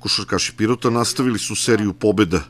Košarkaši Pirota nastavili su seriju pobeda.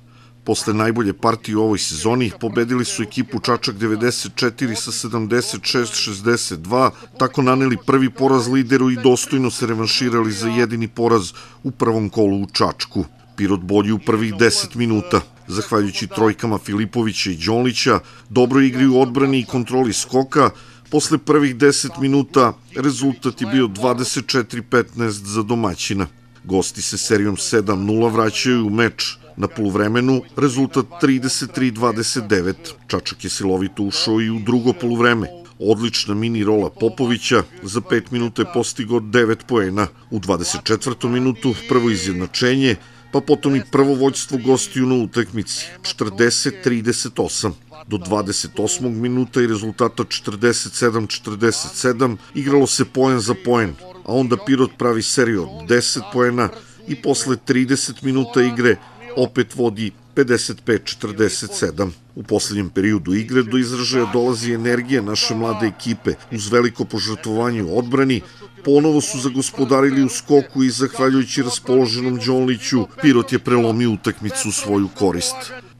Posle najbolje partije u ovoj sezoni pobedili su ekipu Čačak 94 sa 76-62, tako naneli prvi poraz lideru i dostojno se revanširali za jedini poraz u prvom kolu u Čačku. Pirot bolji u prvih 10 minuta. Zahvaljujući trojkama Filipovića i Đonlića, dobro igri u odbrani i kontroli skoka, posle prvih 10 minuta rezultat je bio 24-15 za domaćina. Gosti se serijom 7-0 vraćaju u meč na poluvremenu, rezultat 33-29. Čačak je silovito ušao i u drugo poluvreme. Odlična mini rola Popovića, za 5 minuta je postigo 9 poena. U 24. minutu prvo izjednačenje, pa potom i prvo vođstvo gostiju na utekmici, 40-38. Do 28. minuta i rezultata 47-47 igralo se poen za poen, a onda Pirot pravi seriju od 10 poena i posle 30 minuta igre opet vodi 55-47. U poslednjem periodu igre do izražaja dolazi energija naše mlade ekipe. Uz veliko požrtvovanje u odbrani, ponovo su zagospodarili u skoku i zahvaljujući raspoloženom Đonliću, Pirot je prelomio utakmicu u svoju korist.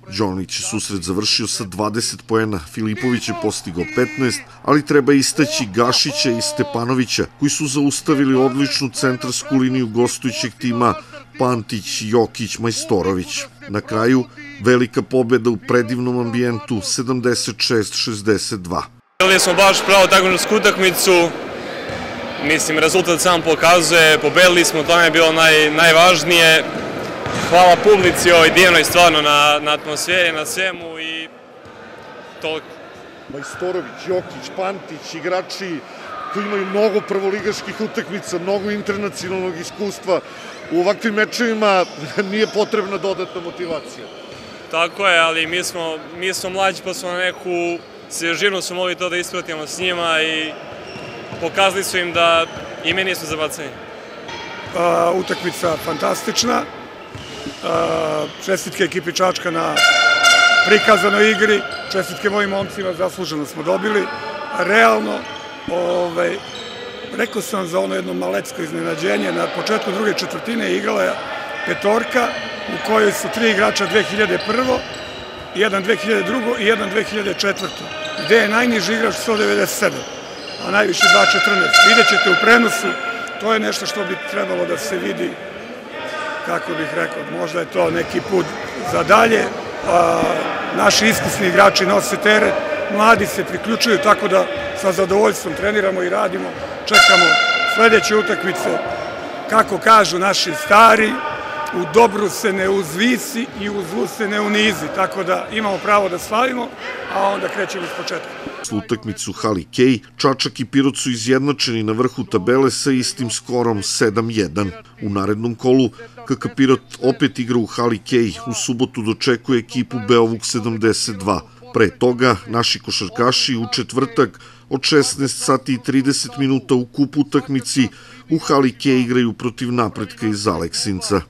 Đonić je susret završio sa 20 poena, Filipović je postigao 15, ali treba istaći Gašića i Stepanovića, koji su zaustavili odličnu centarsku liniju gostujućeg tima Pantić, Jokić, Majstorović. Na kraju, velika pobeda u predivnom ambijentu 76-62. Imali smo baš pravo takmičarsku utakmicu, mislim rezultat sam pokazuje, pobedili smo, to je bilo naj, najvažnije. Hvala publici ovoj divnoj stvarno na, na atmosferi, na svemu i toliko. Majstorović, Jokić, Pantić, igrači koji imaju mnogo prvoligaških utakmica, mnogo internacionalnog iskustva. U ovakvim mečevima nije potrebna dodatna motivacija. Tako je, ali mi smo, mi smo mlađi pa smo na neku svježinu smo mogli to da ispratimo s njima i pokazali su im da i meni su zabacani. A, utakmica fantastična. A, čestitke ekipi Čačka na prikazanoj igri, čestitke mojim momcima, zasluženo smo dobili. Realno, ovaj, rekao sam za ono jedno malecko iznenađenje, na početku druge četvrtine igrala je petorka u kojoj su tri igrača 2001. jedan 2002. i jedan 2004. gde je najniži igrač 197, a najviši 214. Vidjet ćete u prenosu, to je nešto što bi trebalo da se vidi, kako bih rekao, možda je to neki put za dalje. A, naši iskusni igrači nose teret, mladi se priključuju, tako da sa zadovoljstvom treniramo i radimo. Čekamo sledeće utakmice, kako kažu naši stari, u dobru se ne uzvisi i u zlu se ne unizi, tako da imamo pravo da slavimo, a onda krećemo iz početka. U utakmicu Hali Kej, Čačak i Pirot su izjednačeni na vrhu tabele sa istim skorom 7-1. U narednom kolu KK Pirot opet igra u Hali Kej, u subotu dočekuje ekipu Beovuk 72. Pre toga, naši košarkaši u četvrtak od 16 sati i 30 minuta u kup utakmici u Halike igraju protiv napretka iz Aleksinca.